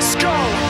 Let's go!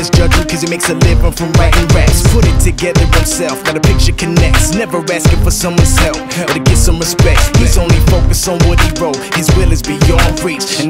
misjudge him cause he makes a living from writing raps. Put it together himself, got a picture connects. Never asking for someone's help, or to get some respect. He's only focused on what he wrote, his will is beyond reach. And